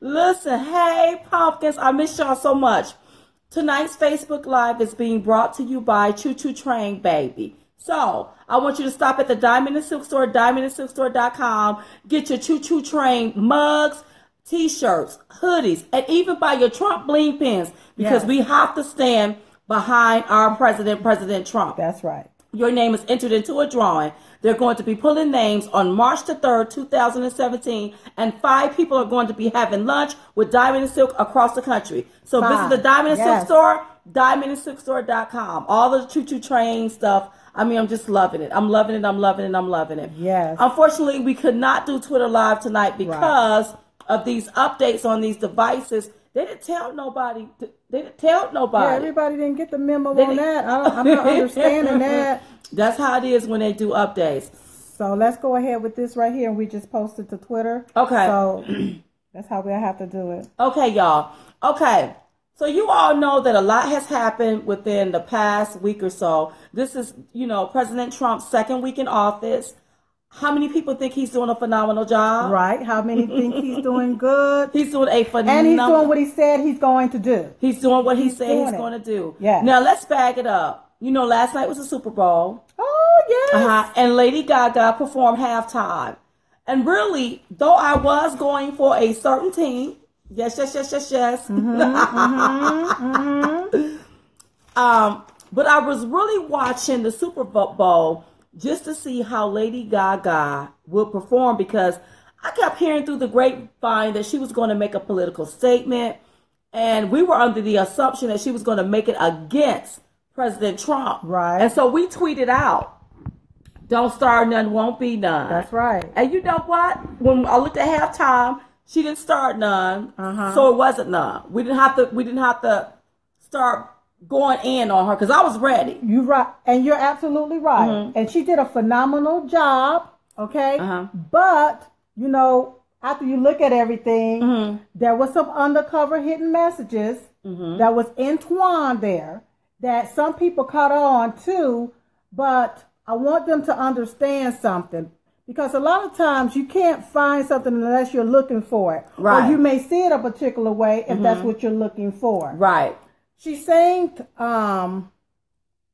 Listen, hey, pumpkins, I miss y'all so much. Tonight's Facebook Live is being brought to you by Choo Choo Train Baby. So, I want you to stop at the Diamond and Silk Store, diamondandsilkstore.com, get your Choo Choo Train mugs, t-shirts, hoodies, and even buy your Trump bling pins because Yes. we have to stand behind our president, President Trump That's right. Your name is entered into a drawing. They're going to be pulling names on March the 3rd, 2017, and five people are going to be having lunch with Diamond and Silk across the country. So Five. visit the Diamond and Silk Yes. store, diamondandsilkstore.com. All the choo choo train stuff. I mean, I'm just loving it. I'm loving it. I'm loving it. I'm loving it. Yes. Unfortunately, we could not do Twitter Live tonight because of these updates on these devices. They didn't tell nobody. They didn't tell nobody. Yeah, everybody didn't get the memo They on didn't- that. I I'm not understanding that. That's how it is when they do updates. So let's go ahead with this right here, and we just posted to Twitter. Okay. So that's how we have to do it. Okay, y'all. Okay. So you all know that a lot has happened within the past week or so. This is, you know, President Trump's second week in office. How many people think he's doing a phenomenal job? Right? How many think he's doing good? He's doing a phenomenal. And he's doing what he said he's going to do. He's doing what he said he's it. going to do. Yeah. Now let's bag it up. You know, last night was the Super Bowl. Oh yes. Uh-huh. And Lady Gaga performed halftime. And really, though I was going for a certain team, yes, yes, yes, yes, yes. um, but I was really watching the Super Bowl just to see how Lady Gaga would perform because I kept hearing through the grapevine that she was going to make a political statement. And we were under the assumption that she was going to make it against President Trump. Right. And so we tweeted out, don't start none, won't be none. That's right. And you know what? When I looked at halftime, she didn't start none, Uh-huh. so it wasn't none. We didn't have to. We didn't have to start going in on her because I was ready. You right, and you're absolutely right. And she did a phenomenal job. Okay, Mm-hmm. Uh-huh. but you know, after you look at everything, Mm-hmm. there was some undercover hidden messages Mm-hmm. that was entwined there that some people caught on to. But I want them to understand something. Because a lot of times you can't find something unless you're looking for it. Right. Or you may see it a particular way if that's what you're looking for. Right. She sang um,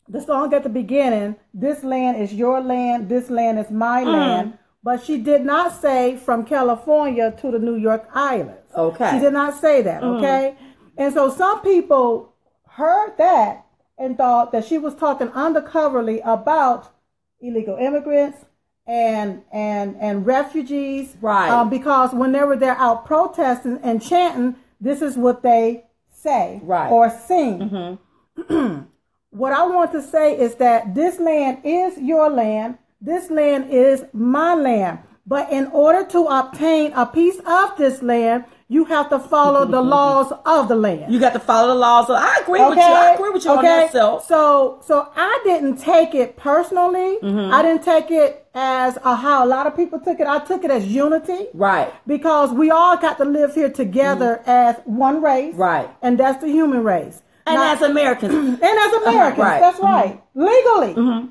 the song at the beginning, This land is your land, this land is my Mm. land. But she did not say from California to the New York Islands. Okay. She did not say that, okay? And so some people heard that and thought that she was talking undercoverly about illegal immigrants and and and refugees Right. um, because whenever they're out protesting and chanting this is what they say Right. or sing. Mm-hmm. What i want to say is that this land is your land. This land is my land. But in order to obtain a piece of this land you have to follow the laws of the land You got to follow the laws. Of, I agree with you. I agree with you on that. So so I didn't take it personally. Mm-hmm. I didn't take it as uh, how a lot of people took it. I took it as unity. Right. Because we all got to live here together as one race. Mm-hmm. Right. And that's the human race. And Now- as Americans, and as Americans, right. Mm-hmm. that's right. Legally.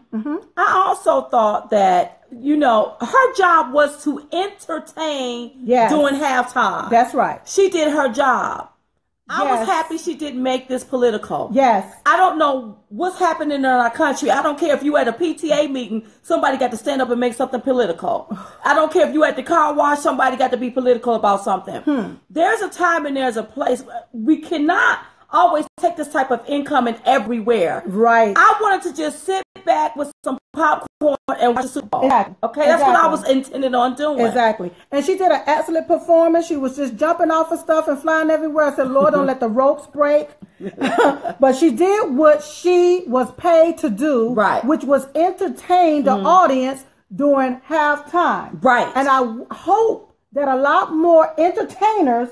I also thought that you know her job was to entertain Yes. during halftime. That's right. she did her job. I was happy she didn't make this political. Yes. I don't know what's happening in our country. I don't care if you at a PTA meeting, somebody got to stand up and make something political. I don't care if you at the car wash, somebody got to be political about something. Hmm. There's a time and there's a place. We cannot always take this type of income in everywhere. Right. I wanted to just sit back with some popcorn and watch the Super Bowl. Exactly. Okay, that's what I was intended on doing. Exactly. And she did an excellent performance. She was just jumping off of stuff and flying everywhere. I said, Lord, don't let the ropes break. but she did what she was paid to do, Right. Which was entertain the mm-hmm. audience during halftime. Right. And I hope that a lot more entertainers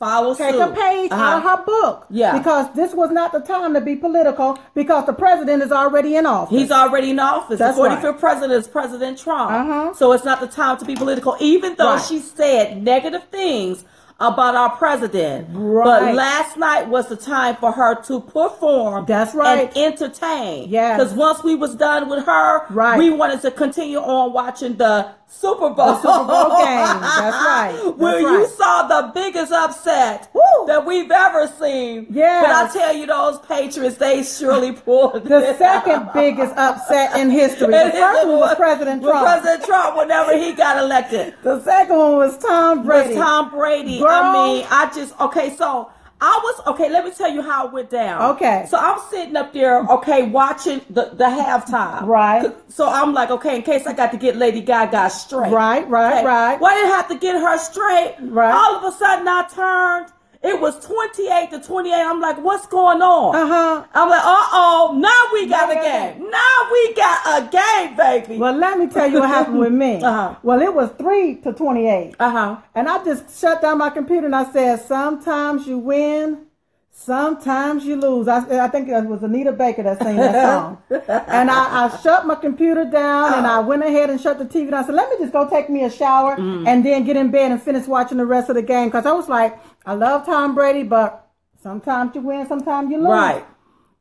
Follow take suit. a page Uh-huh. out of her book. Yeah. Because this was not the time to be political because the president is already in office. He's already in office. That's the right. 45th president is President Trump. Uh-huh. So it's not the time to be political, even though Right. she said negative things about our president. Right. But last night was the time for her to perform. That's right. And entertain. Yes. Because once we was done with her, Right. we wanted to continue on watching the Super Bowl. Super Bowl game. That's right. That's Where right. you saw the biggest upset Woo. that we've ever seen. Yeah. But I tell you, those Patriots, they surely pulled The second biggest upset in history. The first one was President Trump. President Trump whenever he got elected. The second one was Tom Brady. Was Tom Brady. Girl. I mean, I just okay, so I was okay, let me tell you how it went down. Okay. So I'm sitting up there, okay, watching the, the halftime. Right. So I'm like, okay, in case I got to get Lady Gaga straight. Right, right, Okay. right. Well, I didn't have to get her straight. Right. All of a sudden I turned. It was 28 to 28. I'm like, what's going on? Uh-huh. I'm like, uh-oh, now we got Now a game. Now we got a game, baby. Well, let me tell you what happened with me. Uh-huh. Well, it was 3 to 28. uh-huh. And I just shut down my computer and I said, sometimes you win, sometimes you lose. I, I think it was Anita Baker that sang that song. and I, I shut my computer down and I went ahead and shut the TV down. I said, let me just go take me a shower and then get in bed and finish watching the rest of the game. Because I was like, I love Tom Brady, but sometimes you win, sometimes you lose. Right.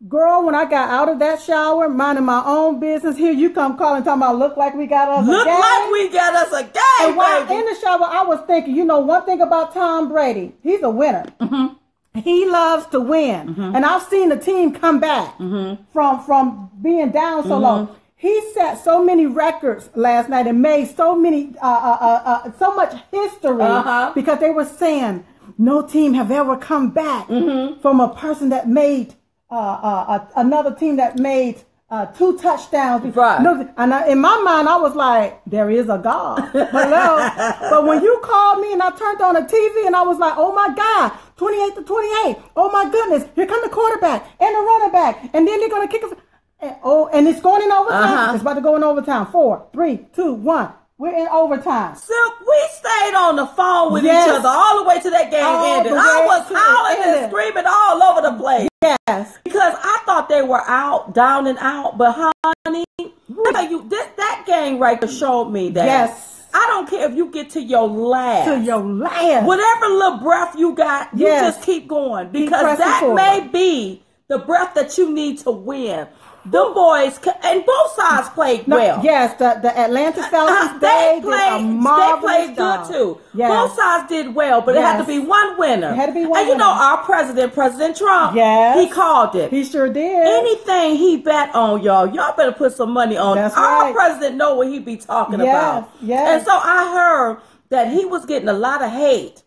Girl, when I got out of that shower, minding my own business, here you come calling, talking about look like we got us a Look game. like we got us a game, And while baby. in the shower, I was thinking, you know, one thing about Tom Brady, he's a winner. Mm-hmm. He loves to win, and I've seen the team come back Mm-hmm. from from being down so long. He set so many records last night and made so many, uh, uh, uh, uh, so much history Uh-huh. because they were saying no team have ever come back Mm-hmm. from a person that made uh, uh, uh, another team that made uh, two touchdowns. before. Right. No, and I, in my mind, I was like, there is a God. Hello. but when you called me and I turned on the TV and I was like, oh my God, 28 to 28. Oh my goodness. Here come the quarterback and the running back. And then they're going to kick us. And, oh, and it's going in overtime. Uh-huh. It's about to go in overtime. Four, three, two, one. We're in overtime. Silk, we stayed on the phone with Yes. each other all the way to that game All ended. I was howling and screaming all over the place Yes. because I thought they were out, down and out. But honey, you, this that game right there showed me that. Yes. I don't care if you get to your last. To your last. Whatever little breath you got, you just keep going because pressing that forward. may be the breath that you need to win. Them boys and both sides played No, well. Yes, the, the Atlanta Uh, Falcons, they they, a played. They played job. good too. Yes. Both sides did well, but it had to be one winner. It had to be one And you know, our president, President Trump, Yes. he called it. He sure did. Anything he bet on, y'all, y'all better put some money on. That's Our right. president know what he be talking Yes, about. yes. And so I heard that he was getting a lot of hate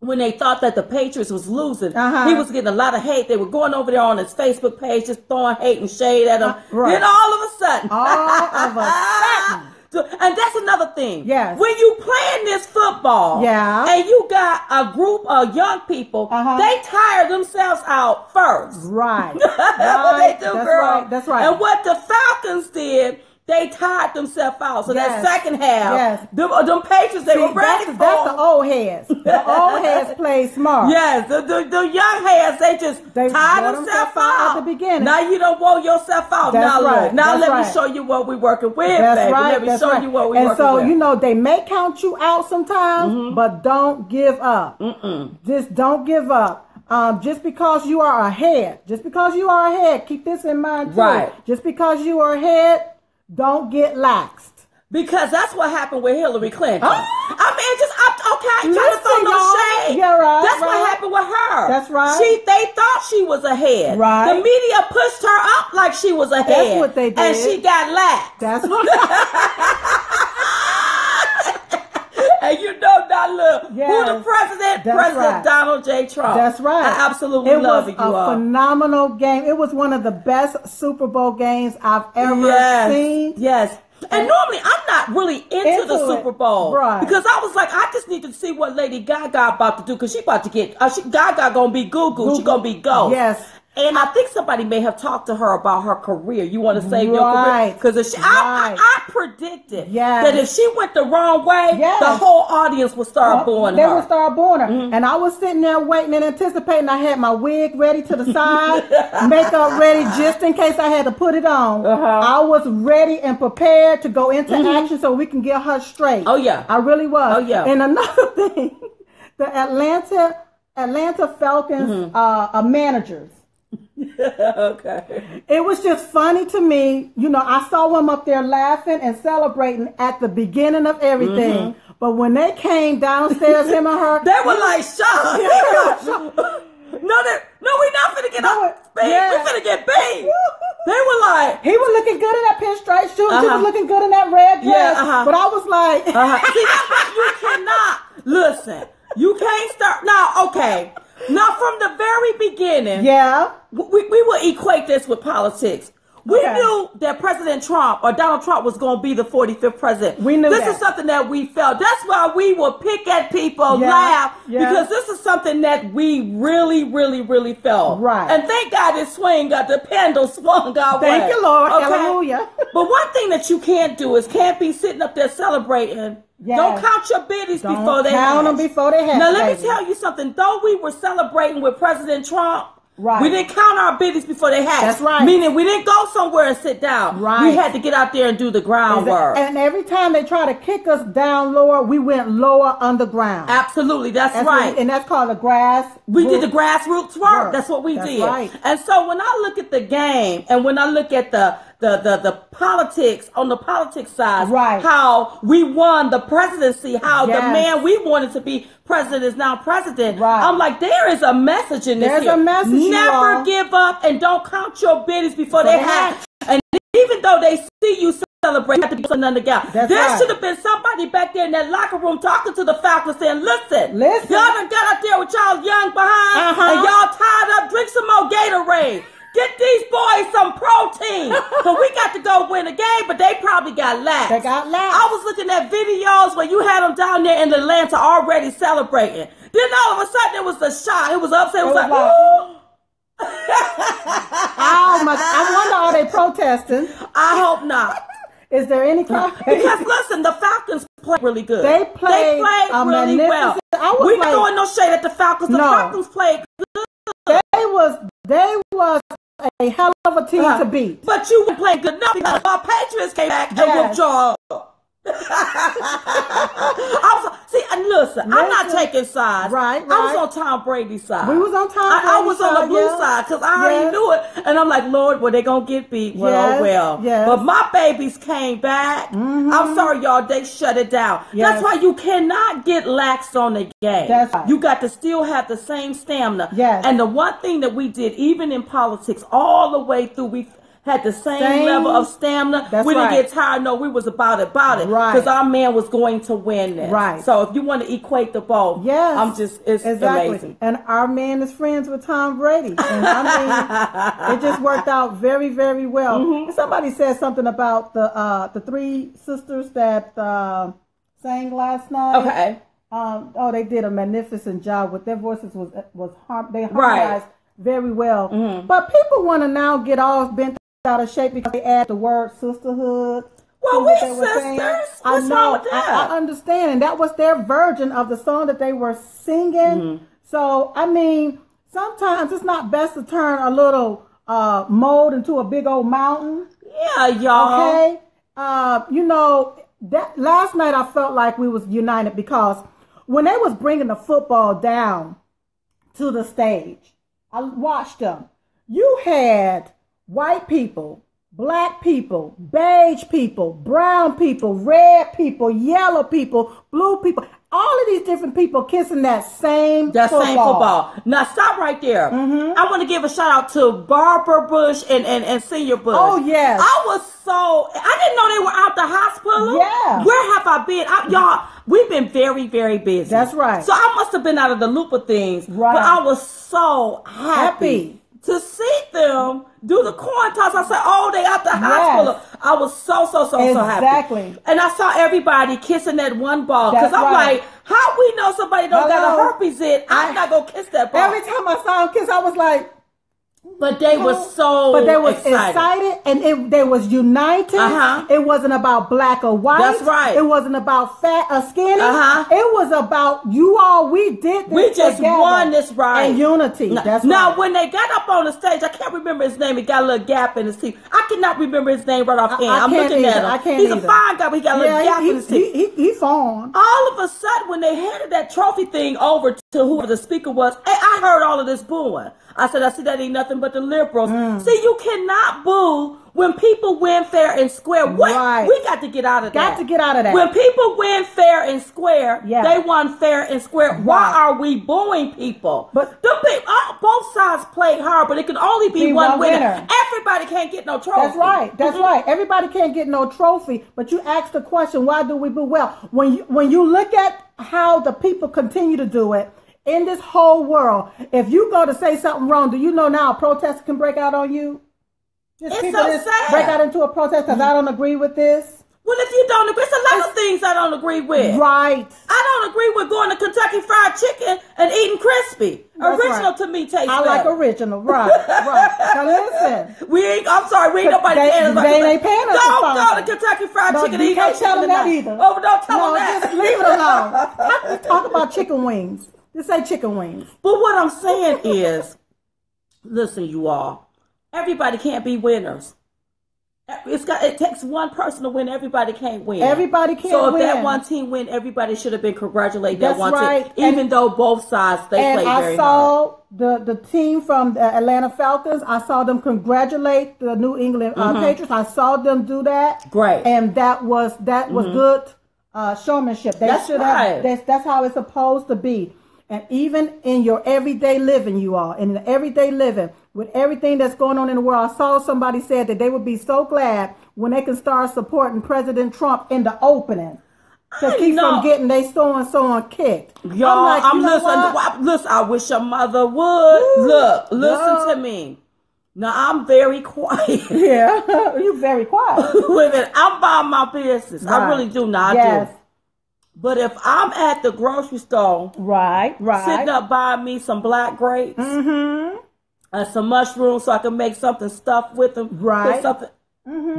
when they thought that the Patriots was losing. Uh-huh. He was getting a lot of hate. They were going over there on his Facebook page, just throwing hate and shade at him. Uh, right. Then all of a sudden, All of a sudden. So- and that's another thing. Yes. When you playing this football, Yeah. and you got a group of young people, Uh-huh. they tire themselves out first. Right. That's what Right. they do, That's girl. right. That's right. And what the Falcons did, they tired themselves out. So that second half, Yes. them, uh, them Patriots, they See, were ready that's, for that's the old heads. The old heads play smart. Yes, the, the, the young heads, they just They tired themselves out at the beginning. Now you don't wore yourself out. That's now right. look, now That's let right. me show you what we're working with, That's baby. right. Let me that's show right. you what we and working so, with. you know, they may count you out sometimes, Mm-hmm. but don't give up. Mm-mm. Just don't give up. Um, just because you are ahead, just because you are ahead, keep this in mind too. Right. Just because you are ahead, don't get laxed. Because that's what happened with Hillary Clinton. Oh. I mean, just I, okay, ain't trying to throw no shade. Yeah, right, That's what happened with her. That's right. She they thought she was ahead. Right. The media pushed her up like she was ahead. That's what they did. And she got lax. That's right. and you know that look who the president? President right. Donald J. Trump. That's right. I absolutely love it love was you a all. phenomenal game. It was one of the best Super Bowl games I've ever yes. seen. Yes. And normally I'm not really into, Into the. Super Bowl Right. because I was like, I just need to see what Lady Gaga about to do because she about to get uh, she, Gaga gonna be Goo Goo. She gonna be Ghost. Yes. And I think somebody may have talked to her about her career. You want to save your career Right. because if she, I, Right. I, I predicted Yes. that if she went the wrong way, Yes. the whole audience would start booing they her. would start booing her. Mm-hmm. And I was sitting there waiting and anticipating. I had my wig ready to the side, makeup ready just in case I had to put it on. Uh-huh. I was ready and prepared to go into action so we can get her straight. Mm-hmm. Oh, yeah. I really was. Oh, yeah. And another thing, the Atlanta Atlanta Falcons Mm-hmm. uh, uh, managers. okay. It was just funny to me. You know, I saw them up there laughing and celebrating at the beginning of everything. Mm-hmm. But when they came downstairs, him and her, They were like shocked. no, they, no, we not finna get No, up. Yeah. We finna get beat. They were like, he was looking good in that pinstripe shoes. He Uh-huh. was looking good in that red dress. Yeah, uh-huh. But I was like, uh-huh. see, that's why you cannot listen. You can't start now. Okay, now from the very beginning, yeah, we, will equate this with politics. We Okay. knew that President Trump or Donald Trump was going to be the 45th president. We knew this that. is something that we felt. That's why we will pick at people, Yeah, laugh, yeah. because this is something that we really, really, really felt. Right. And thank God this swing got the pendulum swung our Thank way. you, Lord. Hallelujah. but one thing that you can't do is can't be sitting up there celebrating. Yes. Don't count your biddies Don't before they count them before they hatch, Now let baby. me tell you something. Though we were celebrating with President Trump, Right. we didn't count our biddies before they hatched. That's right. Meaning we didn't go somewhere and sit down. Right. We had to get out there and do the groundwork. and every time they try to kick us down lower, we went lower underground. Absolutely, that's, That's right. what- and that's called a grass. We did the grassroots work. Work. That's what we That's did. right. And so when I look at the game and when I look at the the, the the politics on the politics side, Right. how we won the presidency, how the man we wanted to be president is now president. Right. I'm like, there is a message in this. There's here. a message, Never give up and don't count your biddies before they hatch. And even though they see you celebrate, you have to be God. That's there right. should have been somebody back there in that locker room talking to the Falcons saying, listen, Listen. y'all done got out there with y'all young behind Uh-huh. and y'all tied up. Drink some more Gatorade. Get these boys some protein. so we got to go win a game, but they probably got lax. They got lax. I was looking at videos where you had them down there in Atlanta already celebrating. Then all of a sudden it was a shot. It was upset. It was, It was like, Oh my! I wonder are they protesting? I hope not. Is there any? Because listen, the Falcons play really good. They play They played a really well. I was We not like- throwing no shade at the Falcons. The No. Falcons played good. They was they was a hell of a team Uh, to beat. But you were playing good enough because our Patriots came back and Yes. whooped y'all. I was, see, and listen, I'm not taking sides. Right, I right. was on Tom Brady's side. We was on Tom I, I Brady's was on the side, blue yeah. side because I already Yes. knew it. And I'm like, Lord, well, they going to get beat. Well, oh, Yes, oh, well. yes. But my babies came back. Mm-hmm. I'm sorry, y'all. They shut it down. Yes. That's why you cannot get lax on the game. That's right. You got to still have the same stamina. Yes. And the one thing that we did, even in politics, all the way through, we had the same, Same- level of stamina. That's we didn't right. get tired. No, we was about it, about it. Right. Because our man was going to win this. Right. So if you want to equate the both, Yes, I'm just, it's exactly. amazing. And our man is friends with Tom Brady, and I mean, it just worked out very, very well. Mm-hmm. Somebody said something about the uh, the three sisters that uh, sang last night. Okay. Um, oh, they did a magnificent job with their voices was was har- they Right. harmonized very well. Mm-hmm. But people want to now get all bent out of shape because they add the word sisterhood. Well, we what they saying. sisters. I What's know. wrong with I- that? I, understand, and that was their version of the song that they were singing. Mm-hmm. So, I mean, sometimes it's not best to turn a little uh, mold into a big old mountain. Yeah, y'all. Okay. Uh, you know, that last night I felt like we was united because when they was bringing the football down to the stage, I watched them. You had white people, black people, beige people, brown people, red people, yellow people, blue people, all of these different people kissing that same That football. same football. Now stop right there. Mm-hmm. I want to give a shout out to Barbara Bush and, and, and Senior Bush. Oh, yes. I was so I didn't know they were out the hospital. Yeah. Where have I been? I, y'all, we've been very, very busy. That's right. So I must have been out of the loop of things. Right. But I was so happy, Happy. To see them do the coin toss. I said, Oh, they out the hospital. I was so, so, so, so happy. Exactly. And I saw everybody kissing that one ball. Because I'm right. like, how we know somebody don't got a herpes in? I'm not gonna kiss that ball. Every time I saw him kiss, I was like, but they were so but they was excited. excited, and it, they was united. Uh-huh. It wasn't about black or white. That's right. It wasn't about fat or skinny. Uh-huh. It was about you all. We did this We just together won this right. and unity. Now- That's now right. when they got up on the stage, I can't remember his name. He got a little gap in his teeth. I cannot remember his name right offhand. I I'm can't looking at him. I can't He's either. a fine guy, but he got a little yeah, gap he, in his teeth. he, he, he fawn. all of a sudden, when they handed that trophy thing over to whoever the speaker was, hey, I heard all of this booing. I said, I see that ain't nothing but the liberals. See, you cannot boo when people win fair and square. What Right. we got to get out of that. Got to get out of that. When people win fair and square, Yeah. they won fair and square. Why are we booing people? But- the people, both sides played hard, but it can only be, Be one, one winner. winner. Everybody can't get no trophy. That's right. That's Mhm. right. Everybody can't get no trophy, but you ask the question, why do we boo? Well, when you when you look at how the people continue to do it in this whole world, if you go to say something wrong, do you know now a protest can break out on you? Just It's people so just sad. break out into a protest because I don't agree with this. Well, if you don't agree, it's a lot of things I don't agree with. Right. I don't agree with going to Kentucky Fried Chicken and eating crispy. That's Original right. to me tastes I like original. Right. Right. Now listen. We ain't. I'm sorry. We ain't nobody They- paying us. they ain't paying us Don't go to Kentucky Fried No, Chicken. you and eat can't tell them that either. Oh, don't tell No, them that. just leave it alone. Talk about chicken wings. Just say chicken wings. But what I'm saying is, listen, you all. Everybody can't be winners. It's got. It takes one person to win. Everybody can't win. Everybody can't So if win. that one team win, everybody should have been congratulated that That's one right. team. Even though both sides they and played I very hard. saw the the team from the Atlanta Falcons. I saw them congratulate the New England uh, Patriots. I saw them do that. Mm-hmm. Great. Mm-hmm. and that was that was good uh, showmanship. They That's should right. have. That's, that's how it's supposed to be. And even in your everyday living, you all in the everyday living with everything that's going on in the world, I saw somebody said that they would be so glad when they can start supporting President Trump in the opening to keep from getting they so and so on kicked. Y'all, like, I'm, know listening. what? I- Listen, I wish your mother would. Look, listen to me. Now I'm very quiet. Yeah, you're very quiet. With it, I'm buying my business. I really do. Now I yes. do. But if I'm at the grocery store, Right, right. sitting up buying me some black grapes Mm-hmm. and some mushrooms, so I can make something stuffed with them. Right. Mm-hmm. Something.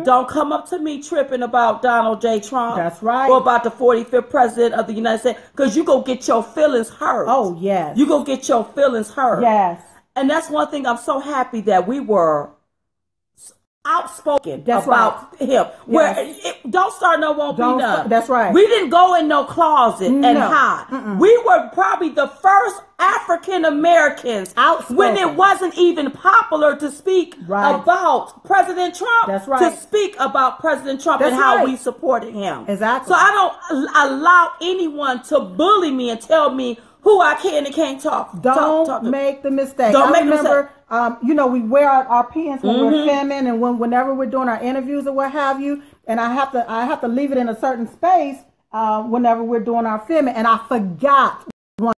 Don't come up to me tripping about Donald J. Trump. That's right. Or about the 45th president of the United States, because you go get your feelings hurt. Oh yes. You go get your feelings hurt. yes. And that's one thing I'm so happy that we were outspoken That's about him. Where Yes. it, don't start no won't Don't be none. start- that's right. We didn't go in no closet and No. hide. We were probably the first African Americans Outspoken. when it wasn't even popular to speak Right. about President Trump. That's right. To speak about President Trump That's and how right. we supported him. Exactly. So I don't allow anyone to bully me and tell me who I can and can't talk. Don't talk, talk make the mistake. Don't I make the remember, um, you know, we wear our, our pins when Mm-hmm. we're filming and when whenever we're doing our interviews or what have you. And I have to I have to leave it in a certain space uh, whenever we're doing our filming. And I forgot one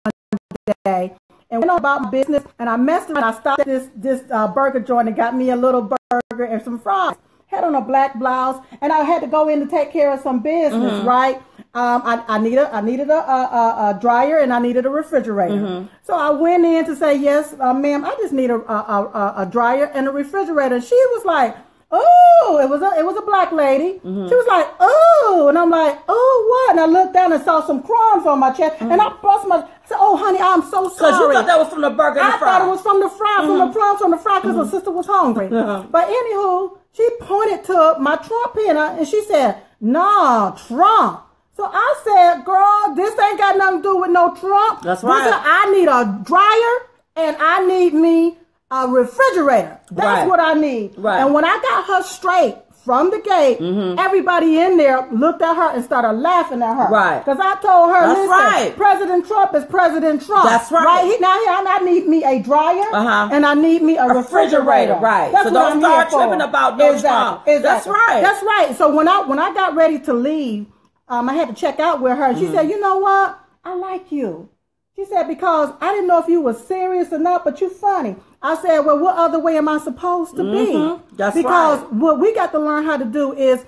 day and went on about my business and I messed around. I stopped at this this uh, burger joint and got me a little burger and some fries. Had on a black blouse and I had to go in to take care of some business, Mm-hmm. right? Um, I, I needed I needed a, a, a, dryer and I needed a refrigerator. Mm-hmm. So I went in to say yes, uh, ma'am. I just need a, a, a, a dryer and a refrigerator. And she was like, "Oh, it was a it was a black lady." Mm-hmm. She was like, "Oh," and I'm like, "Oh, what?" And I looked down and saw some crumbs on my chest, and I bust my. Said, "Oh, honey, I'm so sorry." Because sorry." you thought that was from the burger and I the thought it was from the fry, from Mm-hmm. the crumbs from the fry, because her sister was hungry. But anywho, she pointed to my Trump pin uh, and she said, "Nah, Trump." So I said, "Girl, this ain't got nothing to do with no Trump. That's right. is- I need a dryer and I need me a refrigerator. That's Right. what I need." Right. Mm-hmm. And when I got her straight from the gate, everybody in there looked at her and started laughing at her. Right. Because I told her, That's "Listen, right. President Trump is President Trump. That's right. Right? He, now here, I need me a dryer Uh-huh. and I need me a, refrigerator. refrigerator, right. That's So don't I'm start here for. tripping about no exactly. Exactly. That's right. That's right. So when I when I got ready to leave, um, I had to check out with her. She Mm-hmm. said, "You know what? I like you." She said because I didn't know if you were serious or not, but you're funny. I said, "Well, what other way am I supposed to be?" Mhm. That's because right. what we got to learn how to do is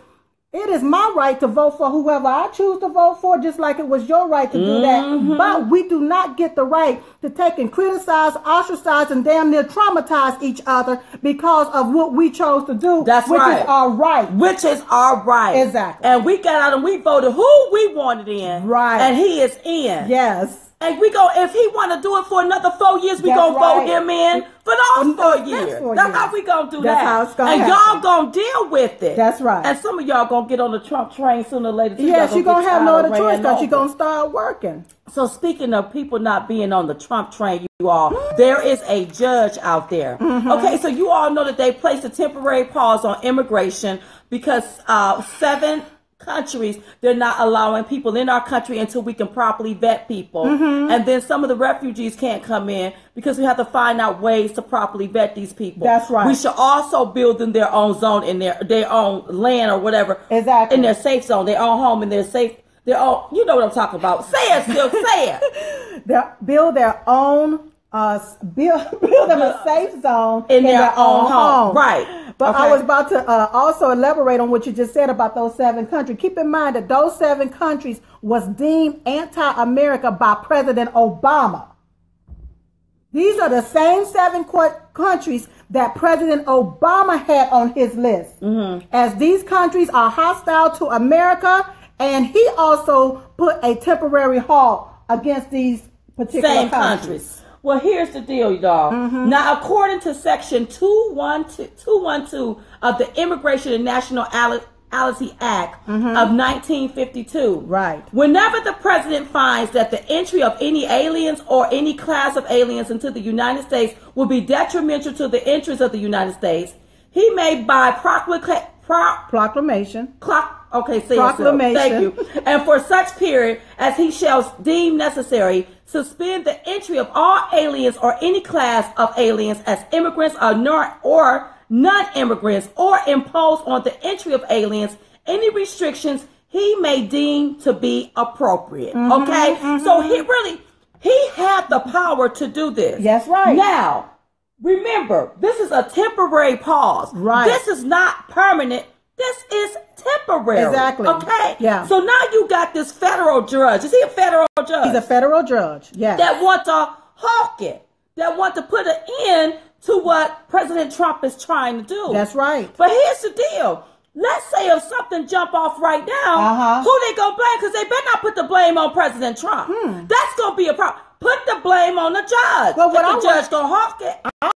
it is my right to vote for whoever I choose to vote for, just like it was your right to do Mm-hmm. that. But we do not get the right to take and criticize, ostracize, and damn near traumatize each other because of what we chose to do, That's which right. is our right. Which is our right. Exactly. And we got out and we voted who we wanted in. Right. And he is in. Yes. And we go if he want to do it for another four years, we That's gonna vote him in for those For four the next years. That's how we gonna do That's that. how it's gonna and happen. y'all gonna deal with it. That's right. And some of y'all gonna get on the Trump train sooner or later. too. Yes, Y'all you're gonna have no other choice because you're gonna start working. So speaking of people not being on the Trump train, you all, there is a judge out there. Mm-hmm. Okay, so you all know that they placed a temporary pause on immigration because uh, seven countries they're not allowing people in our country until we can properly vet people, Mm-hmm. and then some of the refugees can't come in because we have to find out ways to properly vet these people. That's right. We should also build in their own zone in their their own land or whatever. Exactly. In their safe zone, their own home, in their safe. Their own, you know what I'm talking about. Say it, Silk. Say it. They build their own uh build build them a safe zone In their own home. Right. But I was about to uh, also elaborate on what you just said about those seven countries. Keep in mind that those seven countries was deemed anti-America by President Obama. These are the same seven countries that President Obama had on his list. Mm-hmm. As these countries are hostile to America, and he also put a temporary halt against these particular Same countries. countries. Well, here's the deal, y'all. Mm-hmm. Now, according to Section 212, 212 of the Immigration and Nationality Act of 1952, Mm-hmm. Right. Whenever the president finds that the entry of any aliens or any class of aliens into the United States will be detrimental to the interests of the United States, he may by proclamation. Pro- Proclamation. Clock. Okay, say Proclamation. Thank you. And for such period as he shall deem necessary, suspend the entry of all aliens or any class of aliens as immigrants or nor or non-immigrants, or impose on the entry of aliens any restrictions he may deem to be appropriate. Mm-hmm, okay, so he really he had the power to do this. That's right. Now, remember, this is a temporary pause. Right. This is not permanent. This is temporary. Exactly. Okay. Yeah. So now you got this federal judge. Is he a federal judge? He's a federal judge. Yeah. that want to hawk it. That want to put an end to what President Trump is trying to do. That's right. But here's the deal. Let's say if something jump off right now, Uh-huh. who they gonna blame? Because they better not put the blame on President Trump. Hmm. That's gonna be a problem. Put the blame on the judge. Well, what if I the want- judge gonna hawk it.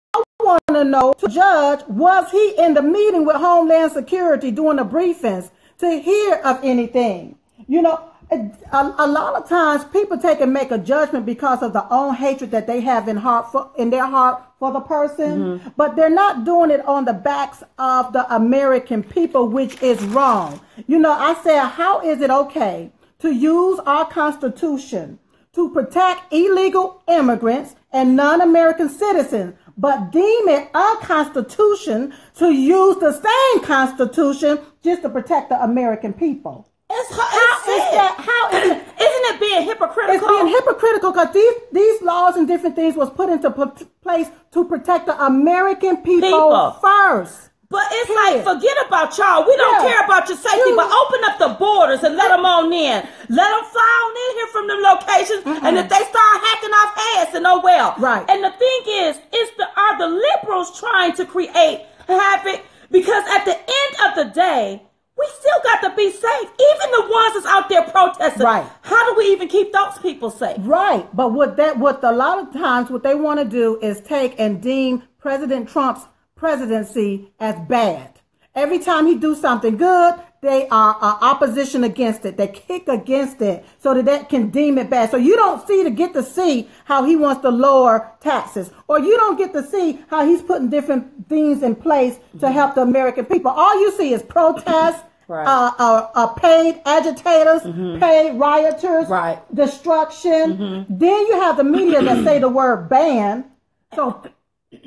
Want to know, to Judge, was he in the meeting with Homeland Security doing the briefings to hear of anything? You know, a, a, lot of times people take and make a judgment because of the own hatred that they have in heart for, in their heart for the person, mm-hmm. but they're not doing it on the backs of the American people, which is wrong. You know, I said, how is it okay to use our Constitution to protect illegal immigrants and non-American citizens, but deem it unconstitutional to use the same Constitution just to protect the American people. It's, How is that? How is it? Isn't it being hypocritical? It's being hypocritical because these these laws and different things was put into p- place to protect the American people, People. first. But it's Period. like, forget about y'all. We don't Yeah. care about your safety, but open up the borders and let them on in. Let them fly on in here from them locations. And if they start hacking off heads, then oh well. Right. And the thing is, it's the are the liberals trying to create havoc? Because at the end of the day, we still got to be safe. Even the ones that's out there protesting. Right. How do we even keep those people safe? Right, but what that what a lot of times what they want to do is take and deem President Trump's presidency as bad. Every time he do something good, they are uh, opposition against it. They kick against it so that that can deem it bad. So you don't see to get to see how he wants to lower taxes, or you don't get to see how he's putting different things in place to help the American people. All you see is protests. Right. Uh, uh, uh, paid agitators, paid rioters, Right. destruction. Then you have the media that say the word ban. So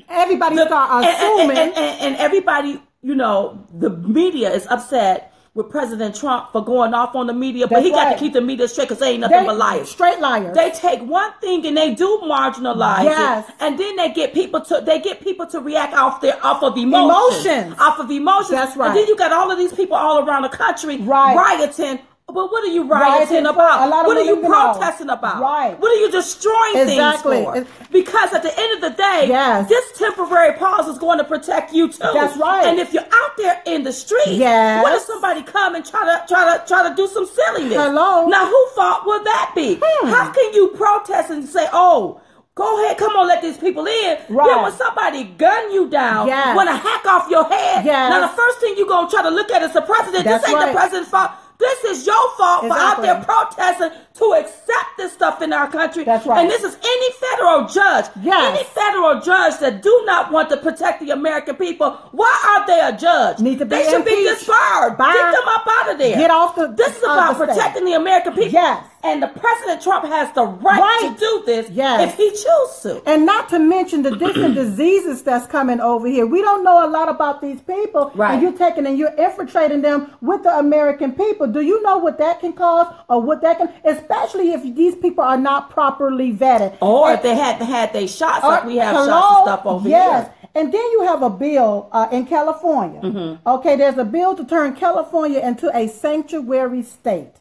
everybody start and, and- assuming. and, and- and everybody, you know, the media is upset with President Trump for going off on the media, but That's he got to keep the media straight because they ain't nothing they, but liars. straight liars. They take one thing and they do marginalize Yes. it, and then they get people to they get people to react off their off of emotions, Emotions. off of emotions. That's right. And then you got all of these people all around the country Right. rioting But what are you Rioting rioting about? a lot of What are you protesting about? Right. What are you destroying Exactly. things for? It's- Because at the end of the day, Yes. this temporary pause is going to protect you too. That's right. And if you're out there in the street, Yes. what if somebody come and try to try to try to do some silliness? Hello? Now, who fault will that be? Hmm. How can you protest and say, "Oh"? Go ahead, come on, let these people in. Right. Then when somebody gun you down, Yes. want to hack off your head, Yes. now the first thing you gonna try to look at is the president. That's this ain't right. the president's fault. This is your fault for out Exactly. there protesting to accept this stuff in our country. That's right. And this is any federal judge, Yes. any federal judge that do not want to protect the American people. Why aren't they a judge? Need to be they should be disbarred. Get them up out of there. Get off the- This is about the protecting the American people. Yes. And the President Trump has the right, Right. to do this Yes. if he chooses to. And not to mention the different diseases that's coming over here. We don't know a lot about these people. Right. And you're taking and you're infiltrating them with the American people. Do you know what that can cause or what that can, especially if these people are not properly vetted? Or And- if they had had they shots or- like we have hello? shots and stuff over here. yes. here. And then you have a bill uh, in California. Mm-hmm. Okay, there's a bill to turn California into a sanctuary state.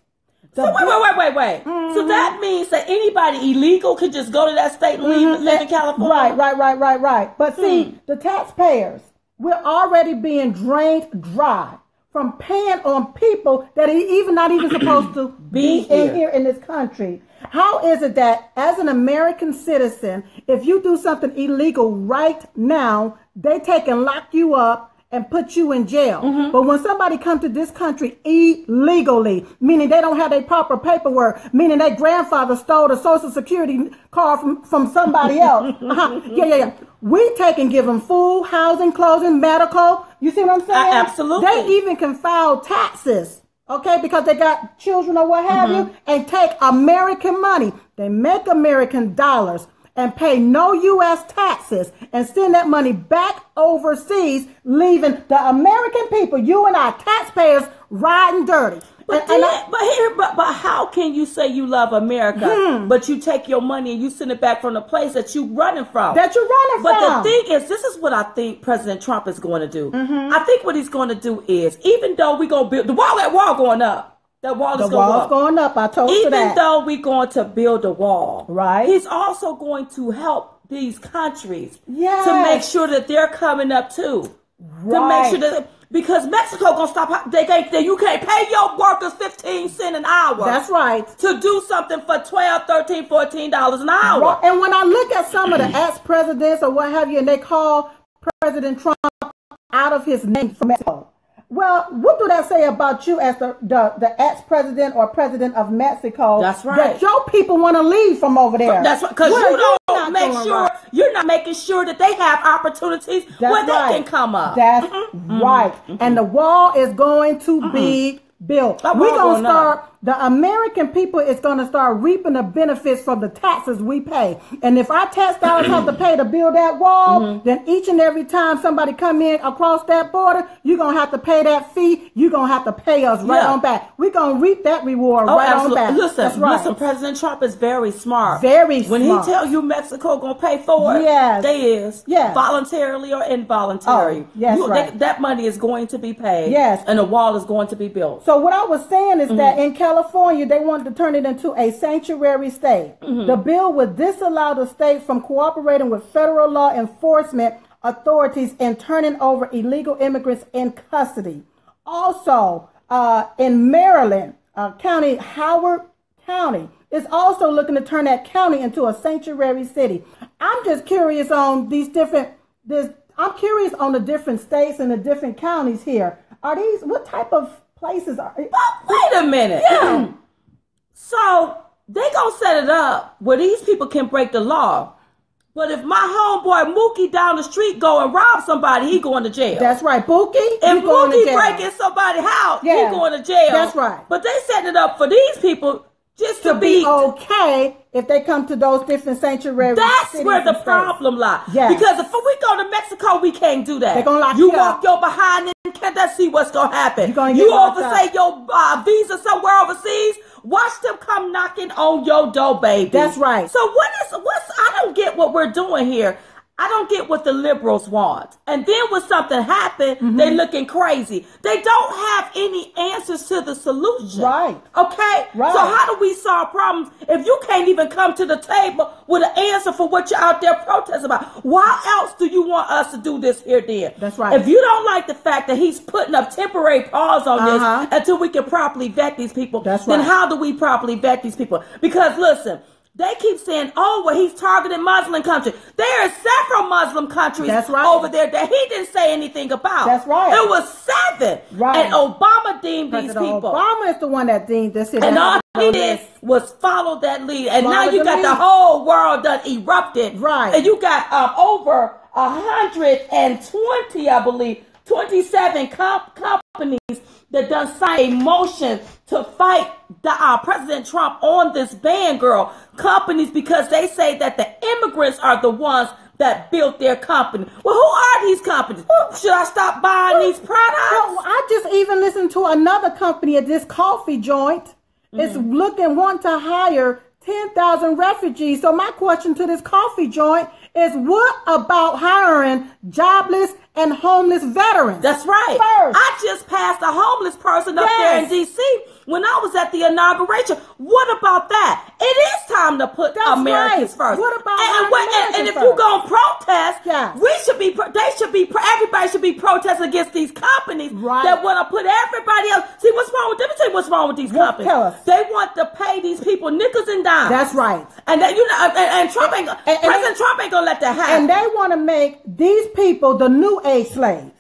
The So wait, wait, wait, wait, wait. So that means that anybody illegal could just go to that state and leave and live in California? Right, right, right, right, right. But see, Hmm. the taxpayers, we're already being drained dry from paying on people that are even not even supposed to Be be, in here. here in this country. How is it that as an American citizen, if you do something illegal right now, they take and lock you up and put you in jail. Mm-hmm. But when somebody comes to this country illegally, meaning they don't have their proper paperwork, meaning their grandfather stole the social security card from, from somebody else. Uh-huh. Yeah, yeah, yeah. We take and give them food, housing, clothing, medical. You see what I'm saying? absolutely. They even can file taxes. Okay, because they got children or what have Mm-hmm. you, and take American money. They make American dollars and pay no U.S. taxes and send that money back overseas, leaving the American people, you and our taxpayers, riding dirty. But, And- and I- but here, but but how can you say you love America, Hmm. but you take your money and you send it back from the place that you're running from? that you're running But from. But the thing is, this is what I think President Trump is going to do. Mm-hmm. I think what he's going to do is, even though we're gonna build the wall, that wall going up, that wall the is going wall's up. going up. I told you that. even though we're going to build a wall, Right. He's also going to help these countries Yes. to make sure that they're coming up too. To make sure that because Mexico gonna stop. They can't. They, you can't pay your workers fifteen cent an hour. That's right. To do something for 12 13 14 dollars an hour. Right. And when I look at some of the ex-presidents or what have you, and they call President Trump out of his name from Mexico. Well, what do that say about you as the, the, the ex-president or president of Mexico? That's right. That your people want to leave from over there. That's right. because you don't not make sure right? you're not making sure that they have opportunities That's where they can come up. That's Mm-hmm. right. And the wall is going to be built. We're going to up. The American people is going to start reaping the benefits from the taxes we pay. And if our tax dollars have to pay to build that wall, Mm-hmm. then each and every time somebody come in across that border, you're going to have to pay that fee. You're going to have to pay us right Yeah. on back. We're going to reap that reward Oh, right absolutely. on back. Listen, That's right. listen, President Trump is very smart. Very When smart. he tell you Mexico gonna pay for it, Yes. they is. Yes. Voluntarily or involuntary. Oh, yes, You- right. that, that money is going to be paid. Yes. And a wall is going to be built. So what I was saying is Mm-hmm. that in California they wanted to turn it into a sanctuary state. Mm-hmm. The bill would disallow the state from cooperating with federal law enforcement authorities in turning over illegal immigrants in custody. Also, uh, in Maryland, uh, County Howard County is also looking to turn that county into a sanctuary city. I'm just curious on these different. This I'm curious on the different states and the different counties here. Are these what type of places are? But wait a minute. Yeah. Mm-hmm. so they gonna set it up where these people can break the law. But if my homeboy Mookie down the street go and rob somebody, he going to jail. That's right, Bookie. If you going to Mookie breaking somebody house, Yeah. he going to jail. That's right. But they setting it up for these people just to, to be. be okay if they come to those different sanctuaries. That's where the problem lies. Yes. Because if we go to Mexico, we can't do that. They gonna lock you you walk up. your behind can't that see what's gonna happen. You gonna you get overstay your uh, visa somewhere overseas. Watch them come knocking on your door, baby. That's right. So what is what's? I don't get what we're doing here. I don't get what the liberals want. And then when something happened, mm-hmm. they looking crazy. They don't have any answers to the solution. Right. Okay? Right. So how do we solve problems if you can't even come to the table with an answer for what you're out there protesting about? Why else do you want us to do this here then? That's right. If you don't like the fact that he's putting up temporary pause on Uh-huh. this until we can properly vet these people, That's then right. how do we properly vet these people? Because listen, they keep saying, "Oh, well, he's targeting Muslim countries." There are several Muslim countries That's right. over there that he didn't say anything about. That's right. It was seven, Right. and Obama deemed these people, Obama is the one that deemed this. and all he did this. was follow that lead. And now you the got the whole world done erupted, Right. And you got um, over a hundred and twenty, I believe, twenty-seven comp- companies that done sign a motion to fight the, uh, President Trump on this ban, girl. Companies because they say that the immigrants are the ones that built their company. Well, who are these companies? Should I stop buying these products? No, I just even listened to another company at this coffee joint. It's Mm-hmm. looking want to hire ten thousand refugees. So my question to this coffee joint is, what about hiring jobless and homeless veterans? That's right. First. I just passed a homeless person up there in D.C. when I was at the inauguration. What about that? It is time to put That's Americans right. first. What about and, and, and, and if you're gonna protest, Yes. we should be. They should be. Everybody should be protesting against these companies Right. that want to put everybody else. See what's wrong with? Let me tell you what's wrong with these companies. Tell us. They want to pay these people nickels and dimes. That's right. And that you know, and, and Trump ain't. President Trump ain't gonna let that happen. And they want to make these people the new age slaves.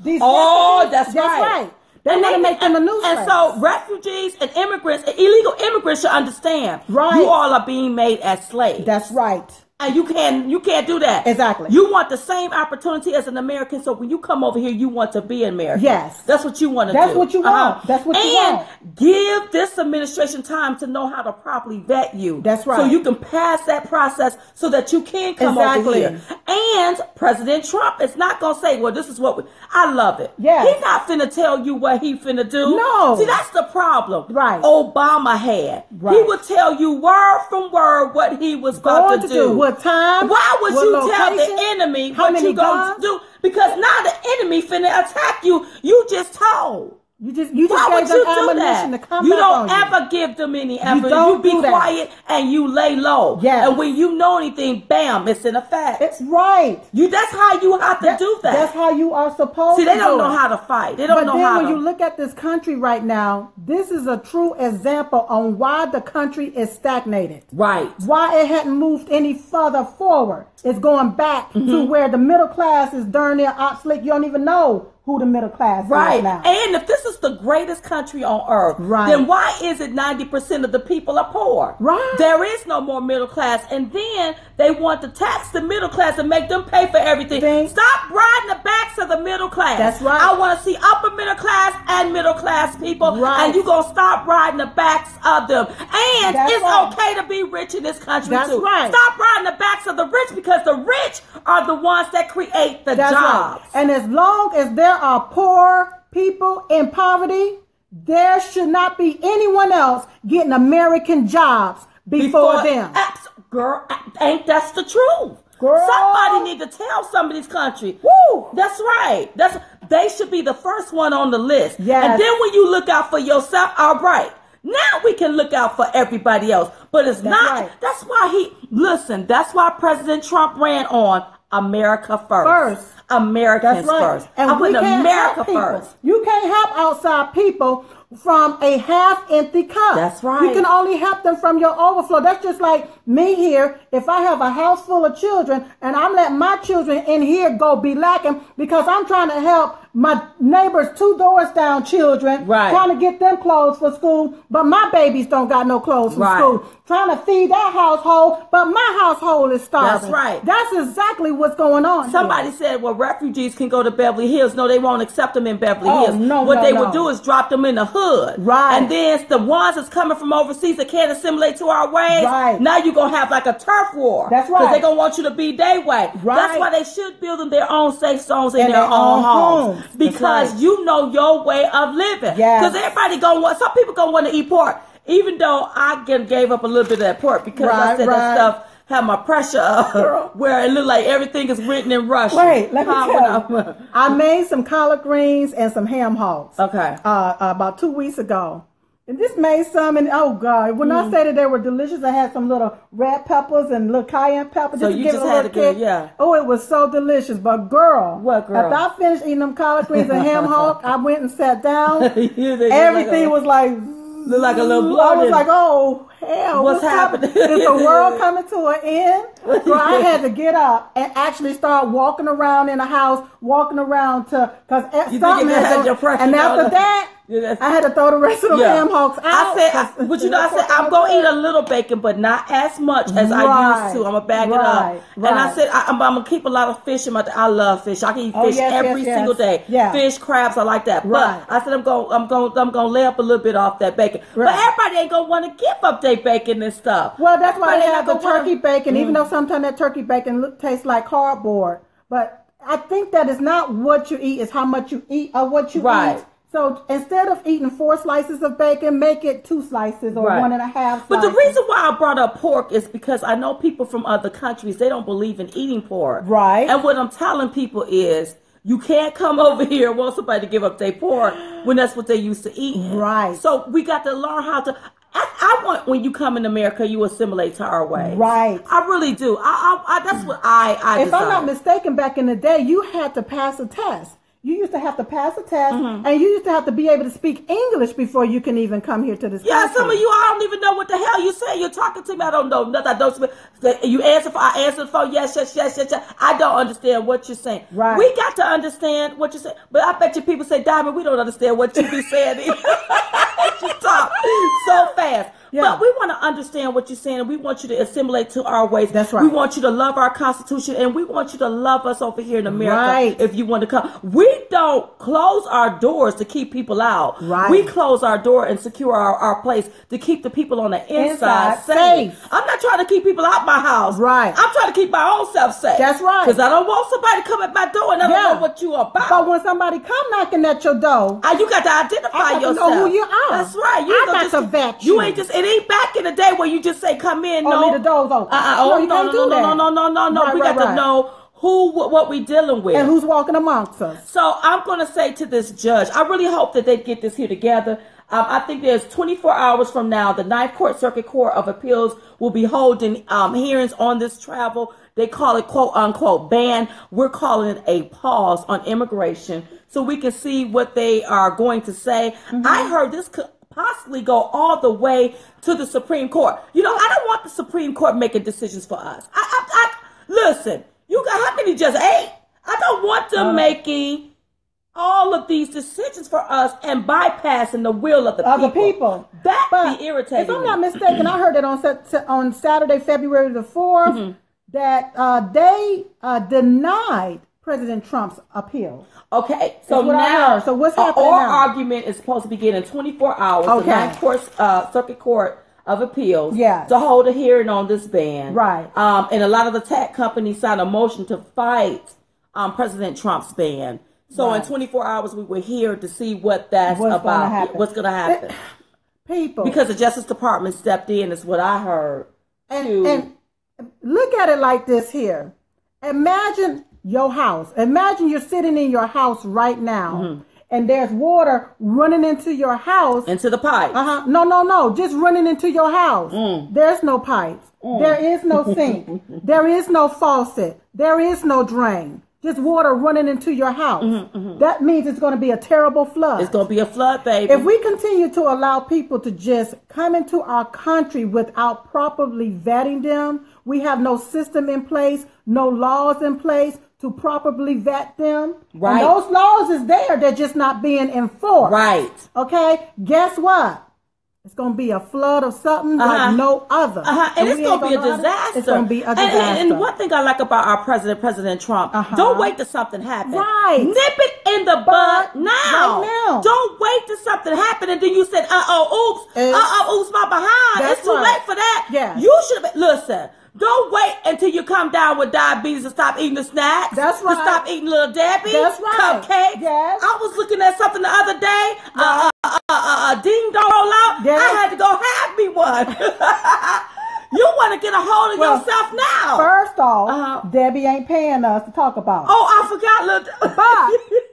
These Oh, that's, that's right. They And want to make them the new And so refugees and immigrants, and illegal immigrants should understand. Right. You all are being made as slaves. that's right. And you can't you can't do that. Exactly. You want the same opportunity as an American. So when you come over here, you want to be an American. Yes. That's what you want to do. That's do. what you want. Uh-huh. That's what you want. and give this administration time to know how to properly vet you. That's right. So you can pass that process so that you can come over Exactly. here. And President Trump is not gonna say, "Well, this is what we." I love it. Yes. He's not finna tell you what he finna do. No. See, that's the problem. Right. Obama had. Right. He would tell you word from word what he was about Going to to do what time? why would you tell the enemy how what many you gonna do? Because now the enemy finna attack you. You just told. You just you just Why gave you them ammunition that? to come You back don't on you. ever give them any effort. don't be do that. quiet and you lay low. Yes. And when you know anything, bam, it's in effect. It's right. you that's how you have to do that. That's how you are supposed to. See, to they don't do know it. how to fight. They don't But know then how when to. you look at this country right now, this is a true example on why the country is stagnated. right. Why it hadn't moved any further forward. It's going back to Mm-hmm. where the middle class is darn near obsolete. You don't even know who the middle class Right. now. And if this is the greatest country on earth, Right. then why is it 90% of the people are poor? Right. There is no more middle class. And then they want to tax the middle class and make them pay for everything. Thing. Stop riding the backs of the middle class. That's right. I want to see upper middle class and middle class people. Right. And you're going to stop riding the backs of them. And That's it's right. okay to be rich in this country That's too. right. Stop riding the backs of the rich because the rich are the ones that create the That's jobs. right. And as long as there are poor people in poverty, there should not be anyone else getting American jobs before, them. Abs- girl, ain't that's the truth? Girl. Somebody need to tell somebody's country. Woo! That's right. That's they should be the first one on the list. Yes. And then when you look out for yourself, all right. Now we can look out for everybody else. But it's not right. that's why he listen, that's why President Trump ran on America first. First. Americans right. first. And I'm we putting can't America first. You can't help outside people from a half empty cup. That's right. You can only help them from your overflow. That's just like me here. If I have a house full of children and I'm letting my children in here go be lacking because I'm trying to help my neighbors two doors down children, Right. trying to get them clothes for school, but my babies don't got no clothes for Right. school. Trying to feed that household, but my household is starving. That's right. That's exactly what's going on. here. Somebody said, well, refugees can go to Beverly Hills. No, they won't accept them in Beverly Oh, Hills. no, what no, they no. would do is drop them in the hood. Right. And then the ones that's coming from overseas that can't assimilate to our ways. Right. Now you're going to have like a turf war. That's Because right. they're going to want you to be their way. Right. That's why they should build them their own safe zones in, In their, their own own homes. homes. Because right. you know your way of living. Yes. Because everybody going want, some people going to want to eat pork. Even though I gave up a little bit of that pork because I said right. that stuff have my pressure up where it look like everything is written in Russian. Wait, let me tell you. I made some collard greens and some ham hocks. Okay. Uh, uh, about two weeks ago. And this made some, and oh god! When Mm. I say that they were delicious, I had some little red peppers and little cayenne pepper. So just to give just it a little kick. yeah. Oh, it was so delicious. But girl, What, girl? After I finished eating them collard greens and ham hock, I went and sat down. You think it's Everything was like. Look like a little I bloated. was like, oh hell, What's happening? Is the world coming to an end? So I had to get up and actually start walking around in the house, walking around to because something think it had had your pressure And after that, I had to throw the rest of the Yeah. ham hocks out. I said, I, 'cause but you know, I said I'm gonna eat a little bacon, but not as much as I used to. I'm gonna bag it right, up, and I said I, am I'm gonna keep a lot of fish in my. I love fish. I can eat Oh, fish yes, every yes, single yes. day. Yeah. Fish, crabs, I like that. Right. But I said I'm gonna I'm gonna I'm going to lay up a little bit off that bacon. But everybody ain't gonna want to give up their bacon and stuff. Well, that's why they Everybody have the turkey wanna- bacon, even Mm. though sometimes that turkey bacon look, tastes like cardboard. But I think that is not what you eat; it's how much you eat or what you Right. eat. So instead of eating four slices of bacon, make it two slices or Right. one and a half. But the reason why I brought up pork is because I know people from other countries they don't believe in eating pork. Right. And what I'm telling people is you can't come over here and want somebody to give up their pork when that's what they used to eat. Right. So we got to learn how to. I, I want when you come in America, you assimilate to our way. Right. I really do. I, I, I that's what I I if I'm not mistaken, back in the day, you had to pass a test. You used to have to pass a test, Mm-hmm. and you used to have to be able to speak English before you can even come here to this Yeah, country. some of you, I don't even know what the hell you say. You're talking to me. I don't know nothing. I don't. speak- You answer for. I answer for. Yes, yes, yes, yes, yes. I don't understand what you're saying. Right. We got to understand what you're saying. But I bet you people say, Diamond, we don't understand what you be saying. you talk so fast. Yeah. But we want to understand what you're saying, and we want you to assimilate to our ways. That's right. We want you to love our Constitution, and we want you to love us over here in America. Right. If you want to come, we don't close our doors to keep people out. Right. We close our door and secure our, our place to keep the people on the inside, Inside safe. safe. I'm not trying to keep people out my house. Right. I'm trying to keep my own self safe. That's right. Because I don't want somebody to come at my door and I don't know what you are about. But when somebody come knocking at your door, Ah, you got to identify I to know who you are. That's right. You I got just, to vet You you. ain't just. It ain't back in the day where you just say come in. Oh, no, leave the doors open. Uh-uh, No, oh, you no, can't no, do no, that. no, no, no, no, no. Right, we right, got to know who what, what we dealing with. and who's walking amongst us. So I'm going to say to this judge, I really hope that they get this here together. Um, I think there's 24 hours from now, the Ninth Court Circuit Court of Appeals will be holding um, hearings on this travel. They call it quote unquote ban. We're calling it a pause on immigration so we can see what they are going to say. I heard this could possibly go all the way to the Supreme Court. You know, I don't want the Supreme Court making decisions for us. I, I, I listen. You got how many just eight? I don't want them Uh, making all of these decisions for us and bypassing the will of the Other people. people. That But be irritating. If I'm not mistaken, I heard it on on Saturday, February the 4th, Mm-hmm. that uh, they uh, denied President Trump's appeal. Okay, so what now. So what's happening now? argument is supposed to begin in 24 hours. The Okay. Ninth Court, uh, Circuit Court of Appeals Yes. to hold a hearing on this ban. Right. Um, and a lot of the tech companies signed a motion to fight um, President Trump's ban. So in 24 hours, we were here to see what that's What's gonna about. What's going to happen? People. because the Justice Department stepped in, is what I heard. and, to- and look at it like this here. Imagine your house. Imagine you're sitting in your house right now, Mm-hmm. and there's water running into your house. Into the pipe. Uh-huh. No, no, no. Just running into your house. Mm. There's no pipes. There is no sink. there is no faucet. There is no drain. Just water running into your house. That means it's going to be a terrible flood. Mm-hmm, It's going to be a flood, baby. if we continue to allow people to just come into our country without properly vetting them, we have no system in place, no laws in place to properly vet them. Right. And those laws is there, they're just not being enforced. right. Okay, guess what? It's gonna be a flood of something Uh-huh. like no other. Uh-huh. And, it's we gonna be a disaster. It's gonna be a And- disaster. And, and one thing I like about our president, President Trump, Uh-huh. don't wait till something happens. Right. Nip it in the bud now. right now. Don't wait till something happens and then you said, uh oh, oops, It's- uh oh, oops, my behind. That's It's too right. late for that. Yeah. You should have listen. Don't wait until you come down with diabetes and stop eating the snacks. That's right. To right. stop eating little Debbie. That's right. Cupcakes. Yes. I was looking at something the other day. Uh, uh, uh, uh, uh, ding dong roll out. Yes. I had to go have me one. you want to get a hold of Well, yourself now. First off, Uh-huh. Debbie ain't paying us to talk about. it. oh, I forgot. Look.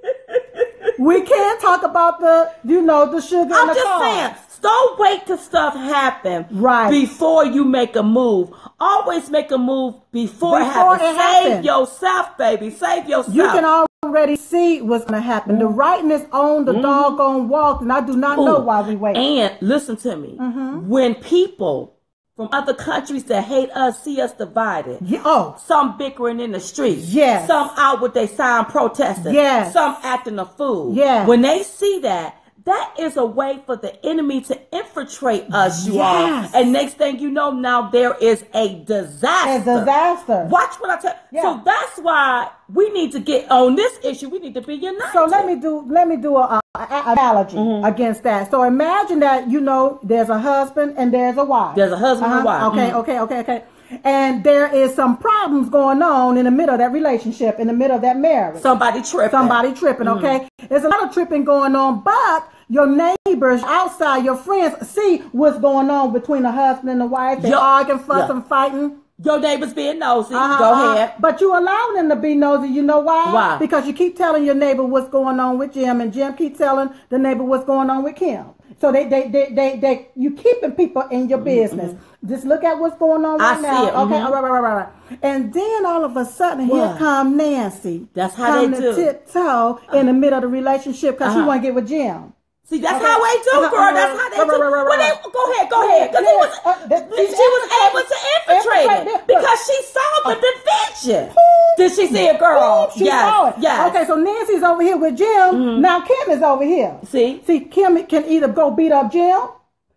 We can't talk about the, you know, the sugar I'm the just saying, don't wait till stuff happen Right. before you make a move. Always make a move before, before it happens. it Save yourself, baby. Save yourself. You can already see what's going to happen. The writing is on the doggone wall, and I do not know Mm-hmm. Why we wait. And listen to me. Mm-hmm. When people from other countries that hate us see us divided, Yeah, oh, some bickering in the streets. Yes. Some out with their sign protesting. Yes. Some acting a fool. Yes. When they see that, that is a way for the enemy to infiltrate us, you Yes. all. And next thing you know, now there is a disaster. a disaster. Watch what I tell Yeah. So that's why we need to get on this issue. We need to be united. So let me do let me do a, a, a analogy Mm-hmm. against that. So imagine that you know there's a husband and there's a wife. There's a husband and Uh-huh. wife. Okay, Mhm. okay, okay, okay. And there is some problems going on in the middle of that relationship, in the middle of that marriage. Somebody tripping. Somebody tripping, Mm-hmm. okay? There's a lot of tripping going on, but your neighbors outside, your friends see what's going on between the husband and the wife. They Yo- arguing, fussing, Yeah. fighting. Your neighbors being nosy. Uh-huh, Go uh-huh. ahead. But you allow them to be nosy. You know why? Why? Because you keep telling your neighbor what's going on with Jim, and Jim keep telling the neighbor what's going on with Kim. So they, they, they, they, they you keeping people in your business. Just look at what's going on Mm-hmm, I right see now. it, Okay, mhm. all right, right, right, right, right. And then all of a sudden, here What? come Nancy. That's how come they to do. tiptoe in the middle of the relationship because she Uh-huh. want to get with Jim. See, that's Okay. how they do, Uh-huh, girl. That's how they right, do. right, they, go ahead, go ahead. Because Yeah, uh, that- she was able to infiltrate it because she saw the division. Did she see it, girl? She yes, saw it. yes. Okay, so Nancy's over here with Jim. Now Kim is over here. See? See, Kim can either go beat up Jim,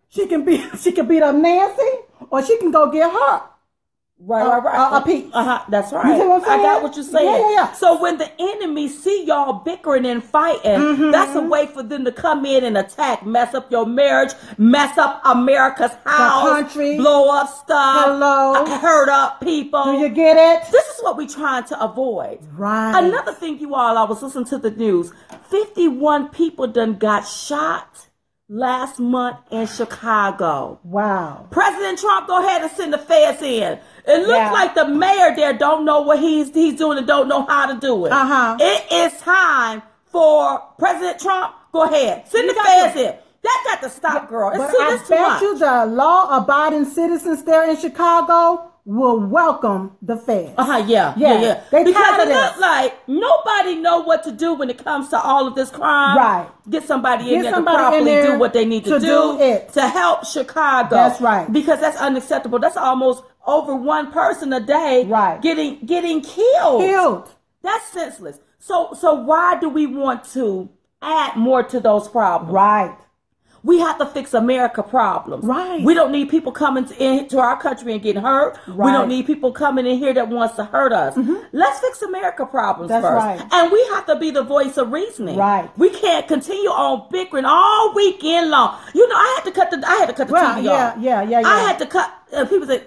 she can beat she can beat up Nancy, or she can go get her. Right, Uh, right, right. uh, a piece. Uh-huh, that's right. see what I got what you're saying. Yeah, yeah, yeah. So when the enemy see y'all bickering and fighting, Mm-hmm. that's a way for them to come in and attack, mess up your marriage, mess up America's house, country. blow up stuff, Hello. uh, hurt up people. Do you get it? This is what we're trying to avoid. Right. Another thing, you all, I was listening to the news. 51 people done got shot last month in Chicago. Wow. President Trump go ahead and send the feds in. It looks Yeah. like the mayor there don't know what he's he's doing and don't know how to do it. Uh-huh. It is time for President Trump. Go ahead, send You the feds to- in. That got to stop, girl. It's But too, I bet much. you the law-abiding citizens there in Chicago will welcome the feds. Uh huh. Yeah. Yeah. Yeah. Yeah. They because tired it of looks like nobody know what to do when it comes to all of this crime. Right. Get somebody in Get there somebody to in properly there do what they need to, to do it. to help Chicago. That's right. Because that's unacceptable. That's almost over one person a day. Right. Getting getting killed. Killed. That's senseless. So so why do we want to add more to those problems? Right. We have to fix America problems. Right. We don't need people coming to, into our country and getting hurt. Right. We don't need people coming in here that wants to hurt us. Let's fix America problems That's first. right. And we have to be the voice of reasoning. Right. We can't continue on bickering all weekend long. You know, I had to cut the I had to cut the Well, TV yeah, off. yeah, yeah, I yeah. had to cut. Uh, people say,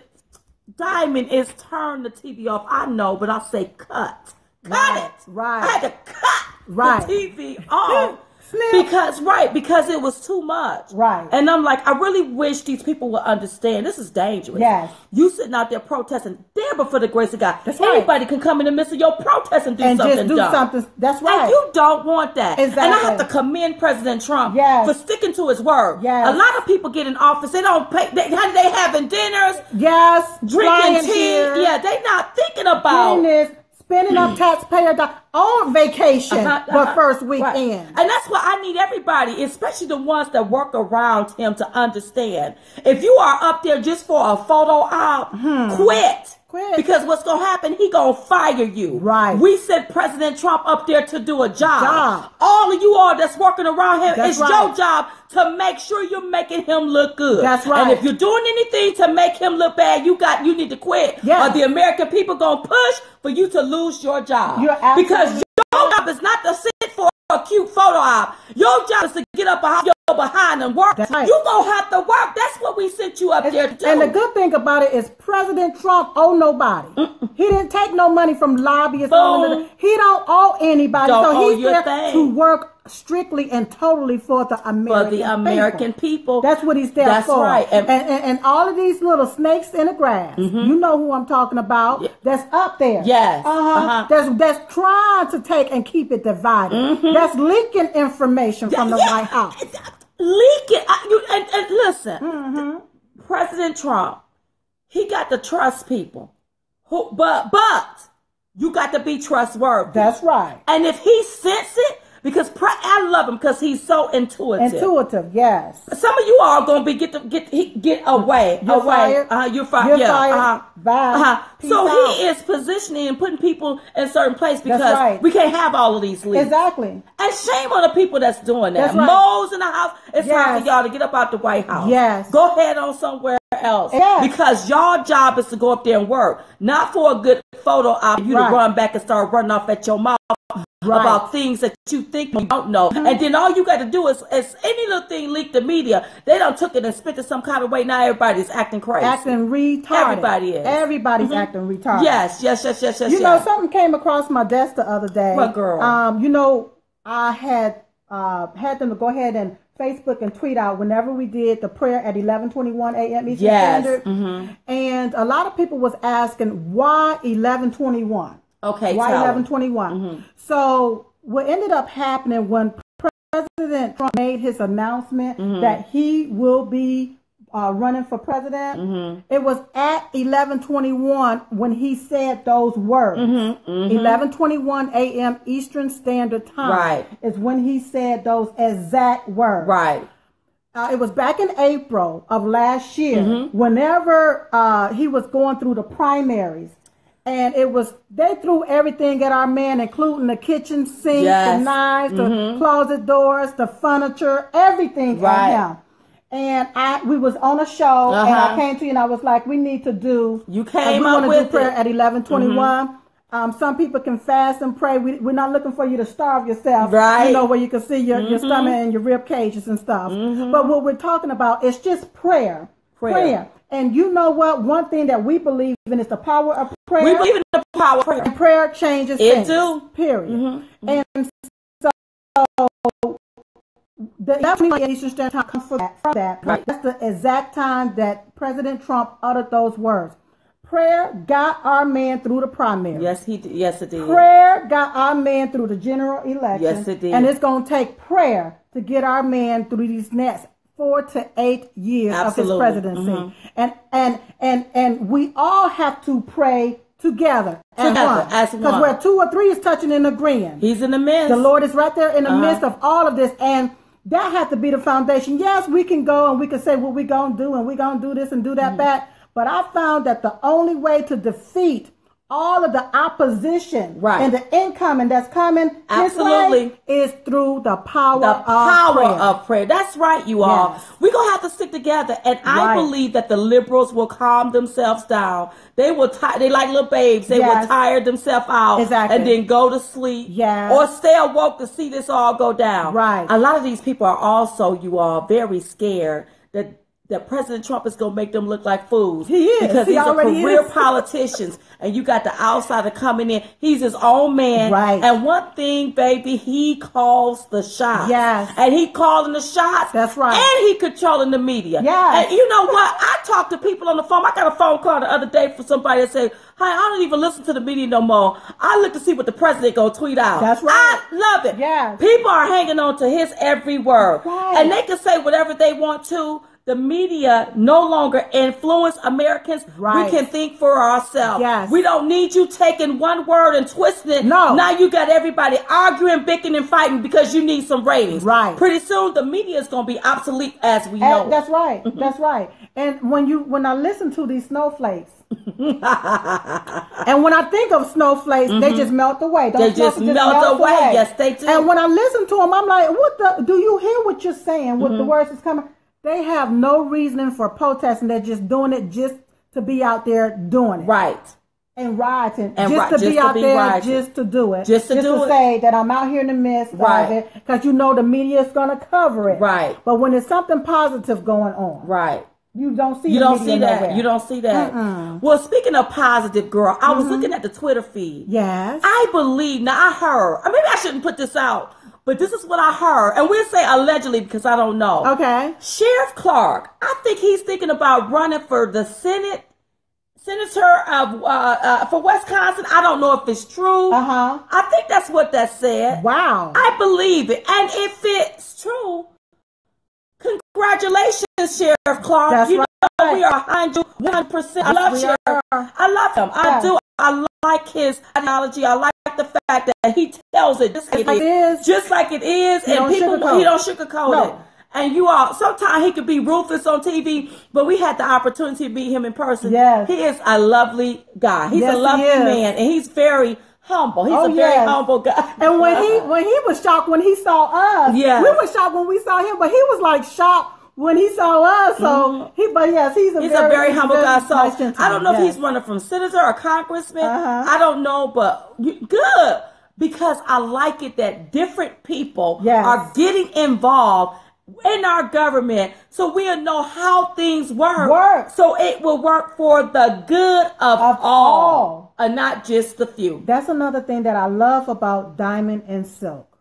"Diamond is turn the TV off." I know, but I say cut. Cut Right, it. right. I had to cut Right. the TV off. Snip. Because right, because it was too much. Right. And I'm like, I really wish these people would understand this is dangerous. Yes. You sitting out there protesting, There, but for the grace of God. That's right. Anybody can come in the midst of your protest and do And something just do dumb. something. That's And right. you don't want that. Exactly. And I have to commend President Trump Yes. for sticking to his word. Yes. A lot of people get in office, they don't pay they they having dinners, yes. drinking tea. here, Yeah, they not thinking about spending up taxpayer dollars on vacation Uh-huh, the uh-huh. first Right. weekend. And that's why I need everybody, especially the ones that work around him, to understand. If you are up there just for a photo op, quit. Quit. Because what's gonna happen? He gonna fire you. Right. We sent President Trump up there to do a job. Job. All of you all that's working around him, That's it's right. your job to make sure you're making him look good. That's right. And if you're doing anything to make him look bad, you got you need to quit. Yeah. Or the American people gonna push for you to lose your job. You're because your job is not to sit for a cute photo op. Your job is to get up behind your behind and work. That's right. You gonna have to work. That's what we sent you up there to do. And the good thing about it is President Trump owe nobody. He didn't take no money from lobbyists. Boom. or none of that. He don't owe anybody. Don't so he's there thing. to work strictly and totally for the American For the American people. That's what he's there for. That's for. right. And, And- and, and, all of these little snakes in the grass, you know who I'm talking about, that's up there. Yes. Uh-huh. Uh-huh. That's, that's trying to take and keep it divided. That's leaking information from the Yeah, White House. Leak it. I, you, and, and listen, Mm-hmm. President Trump, he got to trust people. Who, but but you got to be trustworthy. That's right. and if he sense it, because I love him because he's so intuitive. Intuitive, yes. Some of you are gonna be get the, get he, get away You're away. fired. Uh, you're, fi- You're yeah, fired. Uh-huh. Bye. Uh-huh. So out. he is positioning and putting people in certain place because right. we can't have all of these leaks. Exactly. And shame on the people that's doing that. That's right. Moles in the house. It's time for y'all to get up out the White House. Yes. Go ahead on somewhere else. Yes. Because y'all job is to go up there and work, not for a good photo op. You Right. to run back and start running off at your mouth Right. about things that you think you don't know. And then all you got to do is, is any little thing leak the media. They don't took it and spit it some kind of way. Now everybody's acting crazy. Acting retarded. Everybody is. Everybody's acting retarded. Yes, yes, yes, yes, yes. You know, something came across my desk the other day. What, girl? Um, you know, I had uh, had them to go ahead and Facebook and tweet out whenever we did the prayer at 11:21 a.m. Eastern Yes. Standard. Mhm. And a lot of people was asking why 11:21. Okay, Why tell 'em. 11:21? So what ended up happening when President Trump made his announcement Mm-hmm. that he will be uh, running for president, Mm-hmm. it was at 11:21 when he said those words. Mm-hmm. 11:21 a.m. Eastern Standard Time Right. is when he said those exact words. Right. Uh, it was back in April of last year, Mm-hmm. whenever uh, he was going through the primaries. And it was, they threw everything at our man, including the kitchen sink, Yes. Mm-hmm. the knives, the closet doors, the furniture, everything Right. at him. And I, we was on a show, and I Uh-huh. came to you, and I was like, we need to do. You uh, came we up with do prayer it. Mm-hmm. at eleven twenty one. Um, some people can fast and pray. We, we're not looking for you to starve yourself, Right. Mm-hmm. You know where you can see your, your stomach and your rib cages and stuff. But what we're talking about is just prayer, Prayer. And you know what? One thing that we believe in is the power of prayer. We believe in the power of prayer. and prayer changes It things. do. Mm-hmm. Period. And so the 11 Eastern Standard Time comes from that. From that. Right. That's the exact time that President Trump uttered those words. Prayer got our man through the primary. Yes, he. Did. Yes, it did. Prayer got our man through the general election. Yes, it did. And it's going to take prayer to get our man through these next four to eight years Absolutely. of his presidency. And and and and we all have to pray together as one. Because where two or three is touching and agreeing. He's in the midst. The Lord is right there in the Uh-huh. midst of all of this. And that has to be the foundation. Yes, we can go and we can say what we're to do and we're to do this and do that back. But I found that the only way to defeat all of the opposition Right. and the incoming that's coming Absolutely. is through the power the of power prayer. of prayer. That's right, you all. Yes. We're gonna have to stick together, and I Right. believe that the liberals will calm themselves down. They will. Ti- they like little babes. They Yes. will tire themselves out, Exactly. and then go to sleep, Yes. or stay awoke to see this all go down. Right. A lot of these people are also, you all, very scared that. That President Trump is gonna make them look like fools. He is. because He are already career is. politicians, and you got the outsider coming in. He's his own man, Right. And one thing, baby, he calls the shots. Yes. And he calling the shots. That's right. And he controlling the media. Yes. And you know what? I talked to people on the phone. I got a phone call the other day from somebody that said, Hi, I don't even listen to the media no more. I look to see what the president gonna tweet out. That's right. I love it. Yes. People are hanging on to his every word. Right. And they can say whatever they want to. The media no longer influence Americans. Right. We can think for ourselves. Yes. We don't need you taking one word and twisting it. No. Now you got everybody arguing, bickering, and fighting because you need some ratings. Right. Pretty soon the media is going to be obsolete as we And know. that's right. That's right. And when you when I listen to these snowflakes, and when I think of snowflakes, they just melt away. Mm-hmm. They just melt melt away. Yes, they do. And when I listen to them, I'm like, what the? Do you hear what you're saying? What Mm-hmm. the words is coming? They have no reasoning for protesting. They're just doing it just to be out there doing it right. and rioting, And just ri- to just be to out be there, rioting. just to do it, Just to do it. say that I'm out here in the midst Right. of it, because you know the media is going to cover it. Right. But when there's something positive going on, Right. you don't see You the don't see that. nowhere. You don't see that. Well, speaking of positive, girl, I was mm-hmm. looking at the Twitter feed. Yes. I believe now. I heard. Maybe I shouldn't put this out but this is what I heard, and we'll say allegedly because I don't know. Okay. Sheriff Clarke, I think he's thinking about running for the Senate, senator of uh, uh, for Wisconsin. I don't know if it's true. Uh huh. I think that's what that said. Wow. I believe it, and if it's true, congratulations, Sheriff Clarke. That's you right. know we are behind you one percent. I love Sheriff. are. I love him. I do. I like his ideology. I like the fact that he tells it just like like it is, is. just like it is, He and people he don't sugarcoat No. it. And you all, sometimes he could be ruthless on TV, but we had the opportunity to meet him in person. Yes. He is a lovely guy. He's Yes, a lovely man, and he's very humble. He's Oh, a very yes. humble guy. And when he when he was shocked when he saw us, Yes. we were shocked when we saw him, but he was like shocked when he saw us. So he, but yes, he's a Mm-hmm. He's very, a very humble guy. So nice I don't know if he's running from senator or congressman. Uh-huh. I don't know, but you, good because I like it that different people Yes. are getting involved in our government so we'll know how things work. Work. So it will work for the good of, Of all, all. and not just the few. That's another thing that I love about Diamond and Silk.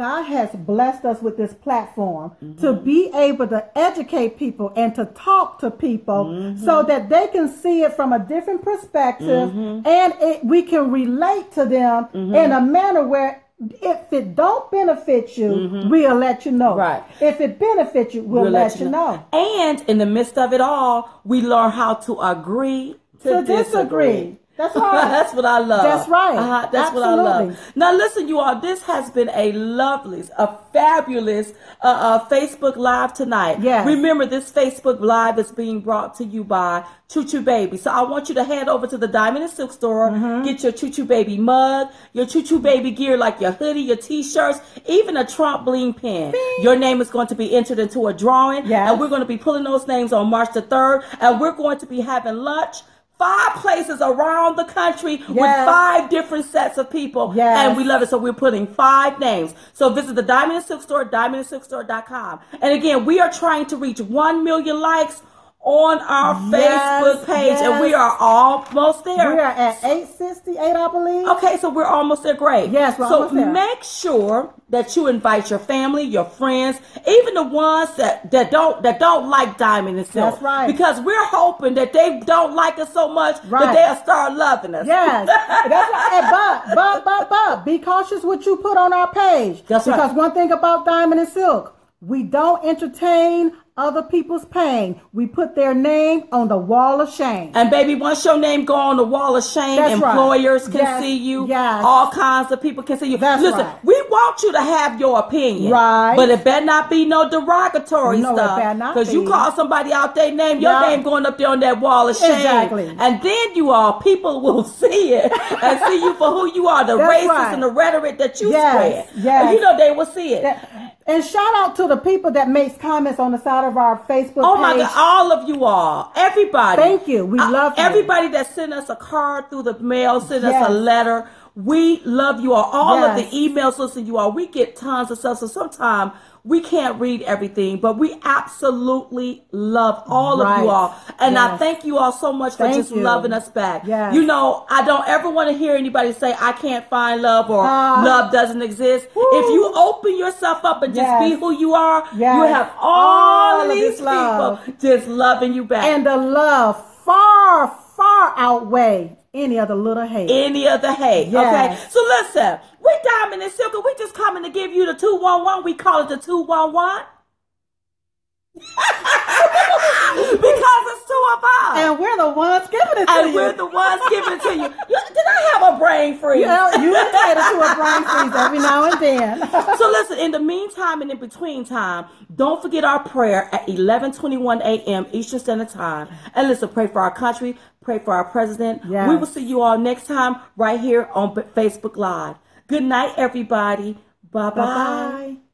God has blessed us with this platform mm-hmm. to be able to educate people and to talk to people mm-hmm. so that they can see it from a different perspective mm-hmm. and it, we can relate to them in a manner where if it don't benefit you, we'll let you know. Right. If it benefits you, we'll, We'll let, you know. And in the midst of it all, we learn how to agree to, To disagree. disagree. That's right. that's what I love. That's right. Uh-huh. That's what I Absolutely. love. Now, listen, you all. This has been a lovely, a fabulous uh, uh, Facebook Live tonight. Yes. Remember, this Facebook Live is being brought to you by Choo Choo Baby. So I want you to head over to the Diamond and Silk store, Mm-hmm. get your Choo Choo Baby mug, your Choo Choo Baby gear like your hoodie, your T-shirts, even a Trump bling pen. Your name is going to be entered into a drawing, Yes. and we're going to be pulling those names on March the third, and we're going to be having lunch. Five places around the country with five different sets of people. Yes. And we love it. So we're putting five names. So visit the Diamond and Silk Store, diamondandsilkstore.com. And again, we are trying to reach 1 million likes on our Yes, Facebook page. And we are almost there. We are at 868, I believe. Okay, so we're almost there. Great. Yes, so almost there. make sure that you invite your family, your friends, even the ones that, that don't that don't like Diamond and Silk. That's right. Because we're hoping that they don't like us so much that they'll start loving us. Yes, that's right. Hey, but, but, but, but, be cautious what you put on our page. That's right. because one thing about Diamond and Silk, we don't entertain other people's pain. We put their name on the wall of shame. And baby, once your name go on the wall of shame, That's right. employers can Yes, see you. yes. All kinds of people can see you. That's Listen, right. we want you to have your opinion. Right. But it better not be no derogatory No, stuff. Because you call somebody out their name, your Yeah. name going up there on that wall of shame. Exactly. And then you all, people will see it and see you for who you are, the That's racist right. and the rhetoric that you Yes, spread. yes. And you know they will see it. And shout out to the people that makes comments on the side of our Facebook Oh my page. God, all of you all, everybody. Thank you. We Uh, love you. everybody that sent us a card through the mail, sent us a letter. We love you all. All of the emails, listen, you all. We get tons of stuff. So sometimes we can't read everything, but we absolutely love all of you all. And I thank you all so much for just you. loving us back. Yes. You know, I don't ever want to hear anybody say, I can't find love or Ah. love doesn't exist. Woo. If you open yourself up and just Yes. be who you are, you have all, All of these this love. people just loving you back. and the love far, far outweigh any other little hate. any of the hate. Yes. Okay. So listen, we Diamond and Silk, we just coming to give you the 211. We call it the 211. Because it's two of us. and we're the ones giving it to And you. we're the ones giving it to you. Did I have a brain freeze? you know, you entitled to a brain freeze every now and then. so listen, in the meantime and in between time, don't forget our prayer at 11:21 a.m. Eastern Standard Time. And listen, pray for our country, pray for our president. Yes. We will see you all next time right here on Facebook Live. Good night, everybody. Bye bye. Bye-bye.